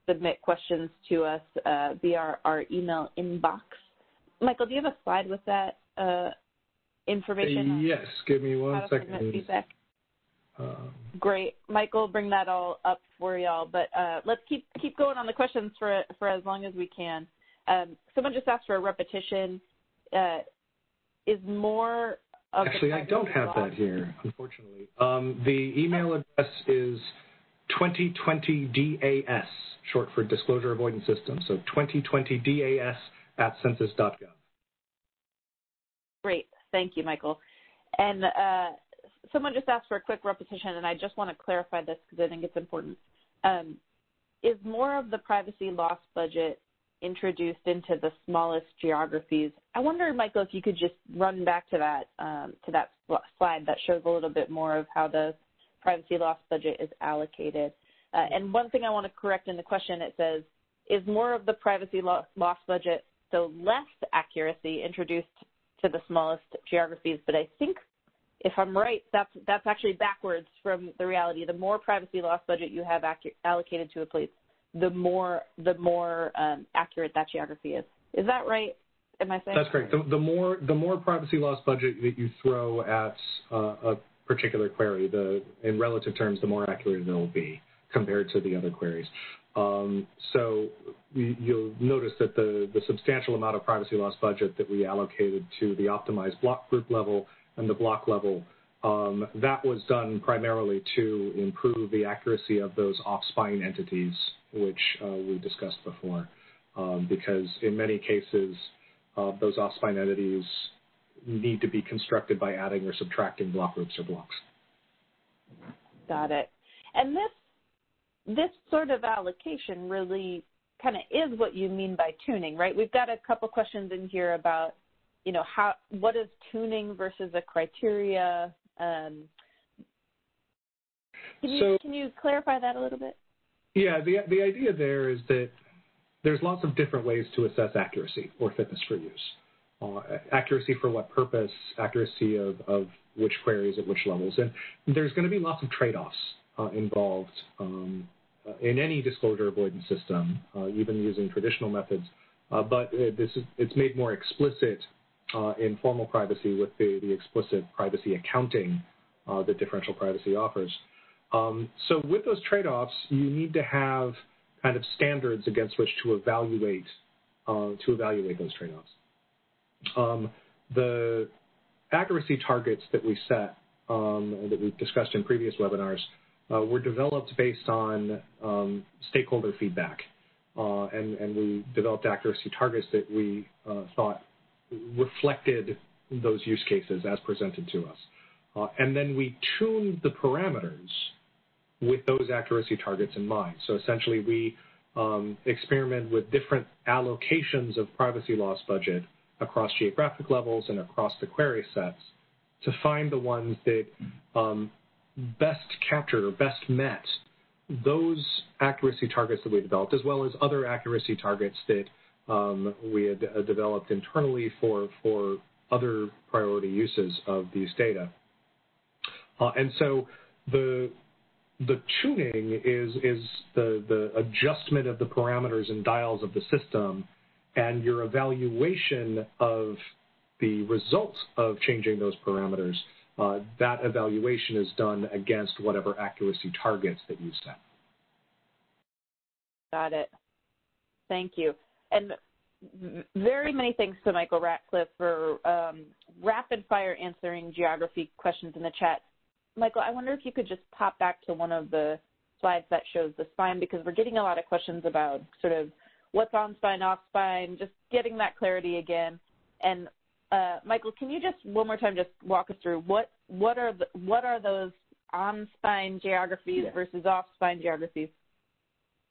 submit questions to us uh, via our, our, email inbox. Michael, do you have a slide with that uh, information? Yes, give me one second. Um, Great, Michael, bring that all up for y'all. But uh, let's keep keep going on the questions for for as long as we can. Um, someone just asked for a repetition. Uh, is more Actually, I don't have that here, unfortunately. Um, the email address is 2020DAS, short for Disclosure Avoidance System. So 2020DAS at census.gov. Great. Thank you, Michael. And uh, someone just asked for a quick repetition, and I just want to clarify this because I think it's important. Um, is more of the privacy loss budget introduced into the smallest geographies? I wonder, Michael, if you could just run back to that um, to that slide that shows a little bit more of how the privacy loss budget is allocated. Uh, and one thing I want to correct in the question, it says, is more of the privacy lo loss budget, so less accuracy introduced to the smallest geographies, but I think if I'm right, that's that's actually backwards from the reality. The more privacy loss budget you have allocated to a place, the more the more um, accurate that geography is. Is that right? Am I saying? That's correct. The, the more the more privacy loss budget that you throw at uh, a particular query, the in relative terms, the more accurate it will be compared to the other queries. Um, so you'll notice that the, the substantial amount of privacy loss budget that we allocated to the optimized block group level and the block level, um, that was done primarily to improve the accuracy of those off-spine entities, which uh, we discussed before, um, because in many cases, uh, those off-spine entities need to be constructed by adding or subtracting block groups or blocks. Got it. And this this sort of allocation really kind of is what you mean by tuning, right? We've got a couple questions in here about you know, how what is tuning versus a criteria? Um, can you so, can you clarify that a little bit? Yeah, the the idea there is that there's lots of different ways to assess accuracy or fitness for use. Uh, accuracy for what purpose, accuracy of, of which queries at which levels, and there's going to be lots of trade-offs uh, involved um, uh, in any disclosure avoidance system, uh, even using traditional methods. Uh, but this is, it's made more explicit uh, in formal privacy with the, the explicit privacy accounting that differential privacy offers. Um, so with those trade-offs, you need to have kind of standards against which to evaluate to evaluate those trade-offs. Um, the accuracy targets that we set um, that we've discussed in previous webinars uh, were developed based on um, stakeholder feedback, uh, and, and, we developed accuracy targets that we uh, thought reflected those use cases as presented to us. Uh, and then we tuned the parameters with those accuracy targets in mind. So essentially, we um, experiment with different allocations of privacy loss budget across geographic levels and across the query sets to find the ones that um, best captured or best met those accuracy targets that we developed, as well as other accuracy targets that um, we had uh, developed internally for, for other priority uses of these data. Uh, and so the the tuning is is the the adjustment of the parameters and dials of the system, and your evaluation of the results of changing those parameters. Uh, that evaluation is done against whatever accuracy targets that you set. Got it. Thank you. And very many thanks to Michael Ratcliffe for um, rapid fire answering geography questions in the chat. Michael, I wonder if you could just pop back to one of the slides that shows the spine because we're getting a lot of questions about sort of what's on spine, off spine, just getting that clarity again. And uh, Michael, can you just one more time just walk us through what what are the, what are those on spine geographies yeah. versus off spine geographies?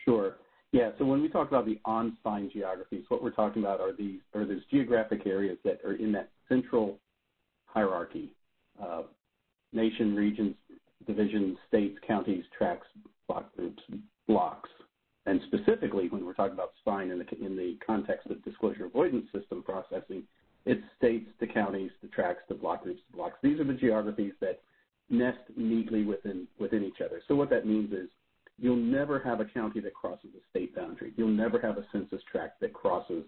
Sure. Yeah. So when we talk about the on spine geographies, what we're talking about are these are those geographic areas that are in that central hierarchy uh, nation, regions, divisions, states, counties, tracts, block groups, blocks. And specifically, when we're talking about spine in the, in the context of disclosure avoidance system processing, it's states, the counties, the tracts, the block groups, the blocks. These are the geographies that nest neatly within, within each other. So what that means is you'll never have a county that crosses a state boundary. You'll never have a census tract that crosses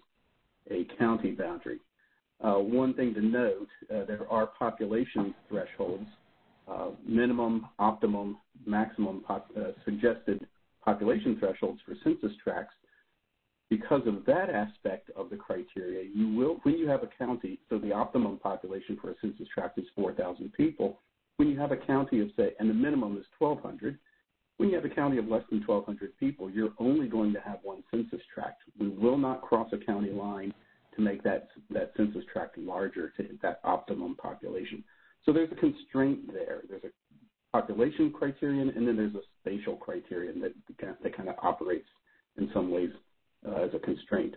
a county boundary. Uh, one thing to note, uh, there are population thresholds uh, minimum, optimum, maximum pop, uh, suggested population thresholds for census tracts. Because of that aspect of the criteria, you will, when you have a county, so the optimum population for a census tract is 4,000 people. When you have a county of, say, and the minimum is 1,200, when you have a county of less than 1,200 people, you're only going to have one census tract. We will not cross a county line to make that, that census tract larger to hit that optimum population. So there's a constraint there. There's a population criterion, and then there's a spatial criterion that, that kind of operates in some ways uh, as a constraint.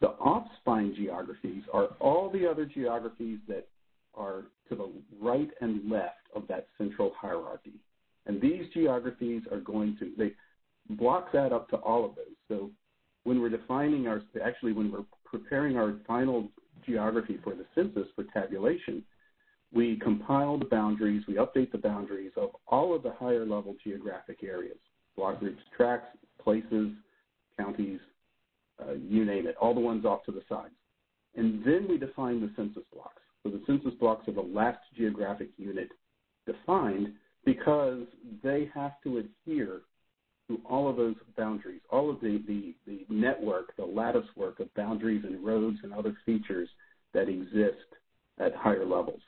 The off-spine geographies are all the other geographies that are to the right and left of that central hierarchy. And these geographies are going to, they block that up to all of those. So when we're defining our, actually when we're preparing our final geography for the census for tabulation, we compile the boundaries, we update the boundaries of all of the higher level geographic areas, block groups, tracts, places, counties, uh, you name it, all the ones off to the sides. And then we define the census blocks. So the census blocks are the last geographic unit defined because they have to adhere to all of those boundaries, all of the, the, the network, the lattice work of boundaries and roads and other features that exist at higher levels.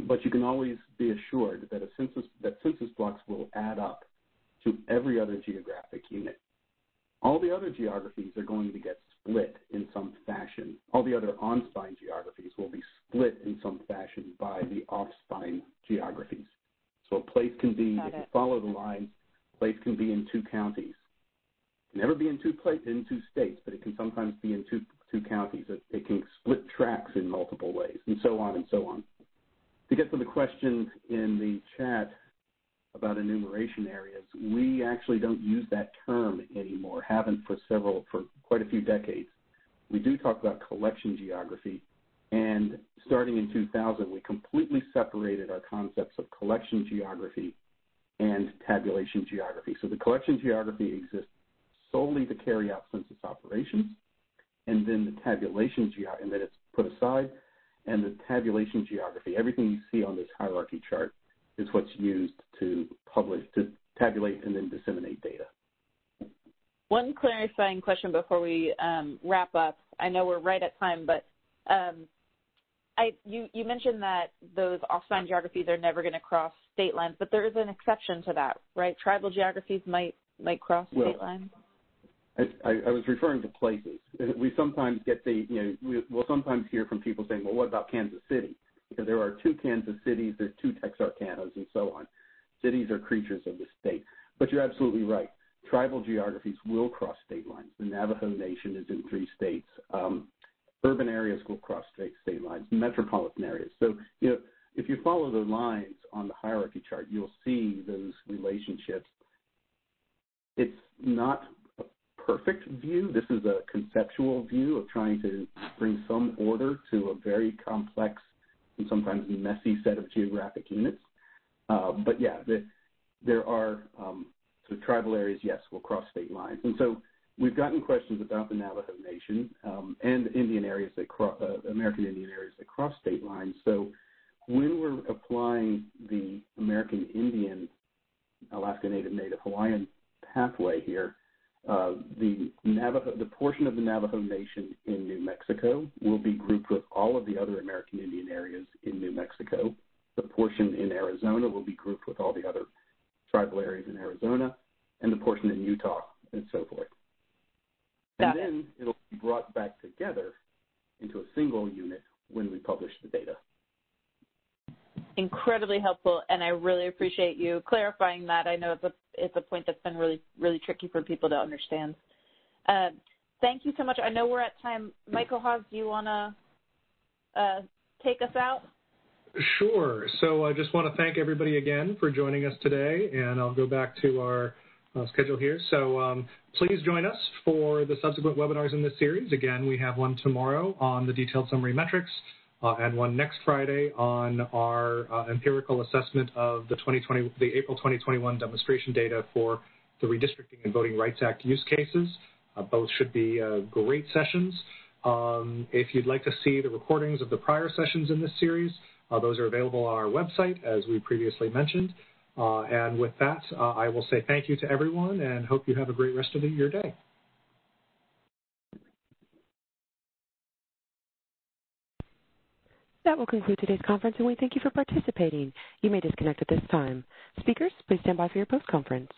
But you can always be assured that a census that census blocks will add up to every other geographic unit. All the other geographies are going to get split in some fashion. All the other on-spine geographies will be split in some fashion by the off-spine geographies. So a place can be, Got if it. you follow the lines, a place can be in two counties. It can never be in two in two states, but it can sometimes be in two two counties. It, it can split tracts in multiple ways, and so on and so on. To get to the question in the chat about enumeration areas, we actually don't use that term anymore, haven't for several, for quite a few decades. We do talk about collection geography, and starting in 2000, we completely separated our concepts of collection geography and tabulation geography. So the collection geography exists solely to carry out census operations, and then the tabulation geography, and then it's put aside, and the tabulation geography. Everything you see on this hierarchy chart is what's used to publish, to tabulate and then disseminate data. One clarifying question before we um, wrap up. I know we're right at time, but um, I, you, you, mentioned that those off-spine geographies are never going to cross state lines, but there is an exception to that, right? Tribal geographies might might cross well, state lines. I, I, was referring to places. We sometimes get the, you know, we, will sometimes hear from people saying, well, what about Kansas City? Because there are two Kansas cities, there's two Texarkanas, and so on. Cities are creatures of the state. but you're absolutely right. Tribal geographies will cross state lines. The Navajo Nation is in three states. Um, urban areas will cross state, state lines, metropolitan areas. So, you know, if you follow the lines on the hierarchy chart, you'll see those relationships. It's not perfect view. This is a conceptual view of trying to bring some order to a very complex and sometimes messy set of geographic units. Uh, but yeah, the, there are um, so tribal areas, yes, will cross state lines. And so we've gotten questions about the Navajo Nation um, and Indian areas that cross, uh, American Indian areas that cross state lines. So when we're applying the American Indian, Alaska Native, Native Hawaiian pathway here, uh, the Navajo, the portion of the Navajo Nation in New Mexico will be grouped with all of the other American Indian areas in New Mexico. The portion in Arizona will be grouped with all the other tribal areas in Arizona, and the portion in Utah, and so forth. Got and then it. will be brought back together into a single unit when we publish the data. Incredibly helpful, and I really appreciate you clarifying that. I know it's a it's a point that's been really really tricky for people to understand. Uh, thank you so much. I know we're at time. Michael Hawes, do you want to uh, take us out? Sure. So I just want to thank everybody again for joining us today, and I'll go back to our uh, schedule here. So um, please join us for the subsequent webinars in this series. Again, we have one tomorrow on the detailed summary metrics and one next Friday on our uh, empirical assessment of the 2020, the April 2021 demonstration data for the Redistricting and Voting Rights Act use cases. Uh, both should be uh, great sessions. Um, if you'd like to see the recordings of the prior sessions in this series, uh, those are available on our website, as we previously mentioned. Uh, and with that, uh, I will say thank you to everyone and hope you have a great rest of the, your day. That will conclude today's conference, and we thank you for participating. You may disconnect at this time. Speakers, please stand by for your post-conference.